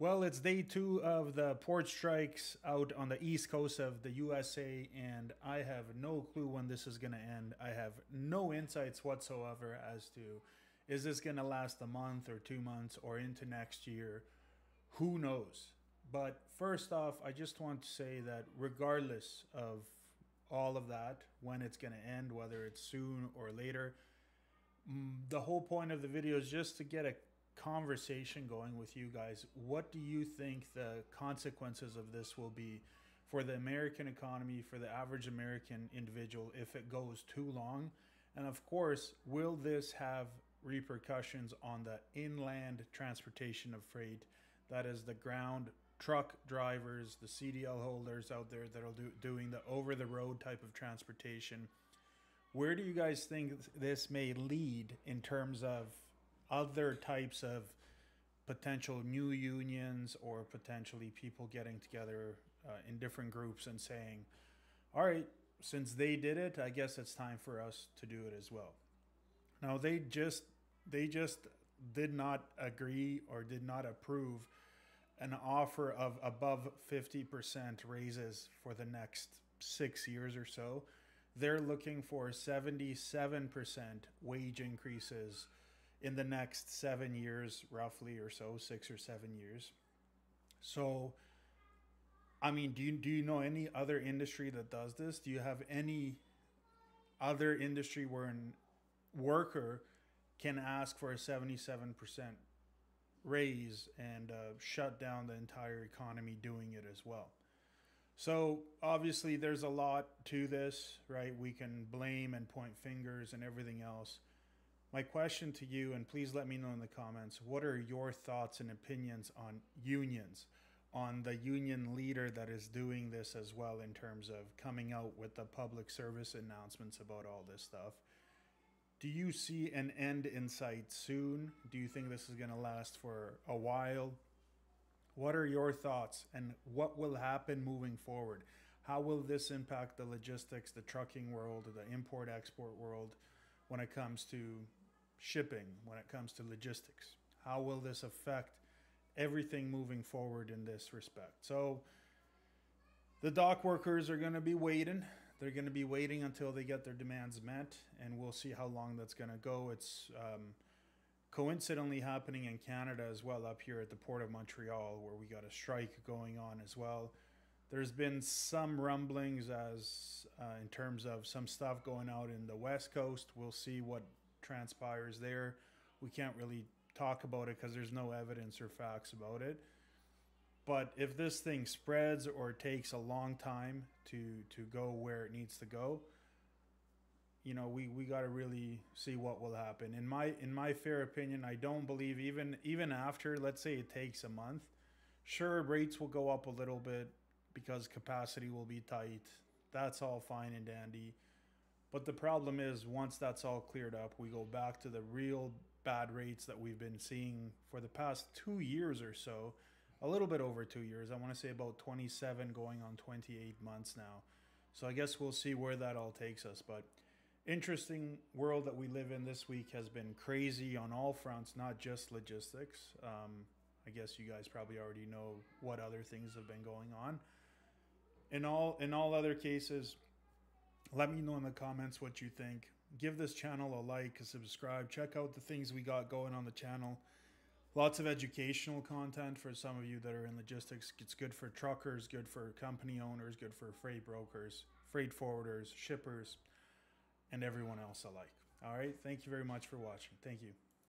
Well, it's day two of the port strikes out on the east coast of the USA, and I have no clue when this is going to end. I have no insights whatsoever as to is this going to last a month or two months or into next year? Who knows? But first off, I just want to say that regardless of all of that, when it's going to end, whether it's soon or later, mm, the whole point of the video is just to get a conversation going with you guys. What do you think the consequences of this will be for the American economy, for the average American individual if it goes too long? And of course, will this have repercussions on the inland transportation of freight? That is the ground truck drivers, the CDL holders out there that are do, doing the over the road type of transportation. Where do you guys think this may lead in terms of other types of potential new unions or potentially people getting together uh, in different groups and saying, all right, since they did it, I guess it's time for us to do it as well. Now they just they just did not agree or did not approve an offer of above 50% raises for the next 6 years or so. They're looking for 77% wage increases in the next seven years, roughly or so, six or seven years. So, I mean, do you do you know any other industry that does this? Do you have any other industry where an worker can ask for a seventy-seven percent raise and uh, shut down the entire economy doing it as well? So obviously, there's a lot to this, right? We can blame and point fingers and everything else. My question to you, and please let me know in the comments, what are your thoughts and opinions on unions, on the union leader that is doing this as well in terms of coming out with the public service announcements about all this stuff? Do you see an end in sight soon? Do you think this is going to last for a while? What are your thoughts and what will happen moving forward? How will this impact the logistics, the trucking world, the import export world when it comes to shipping, when it comes to logistics? How will this affect everything moving forward in this respect? So, the dock workers are going to be waiting. They're going to be waiting until they get their demands met, and we'll see how long that's going to go. It's um, coincidentally happening in Canada as well, up here at the Port of Montreal, where we got a strike going on as well. There's been some rumblings as uh, in terms of some stuff going out in the West Coast. We'll see what transpires there. We can't really talk about it because there's no evidence or facts about it. But if this thing spreads or takes a long time to to go where it needs to go, you know, we, we got to really see what will happen. In my in my fair opinion, I don't believe even even after let's say it takes a month, sure rates will go up a little bit because capacity will be tight. That's all fine and dandy. But the problem is, once that's all cleared up, we go back to the real bad rates that we've been seeing for the past two years or so, a little bit over two years. I want to say about 27 going on 28 months now. So I guess we'll see where that all takes us. But interesting world that we live in this week has been crazy on all fronts, not just logistics. Um, I guess you guys probably already know what other things have been going on. In all in all other cases, let me know in the comments what you think. Give this channel a like, a subscribe. Check out the things we got going on the channel. Lots of educational content for some of you that are in logistics. It's good for truckers, good for company owners, good for freight brokers, freight forwarders, shippers, and everyone else alike. All right. Thank you very much for watching. Thank you.